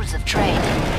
rules of trade.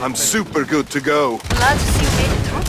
I'm super good to go. Glad to see you made it through.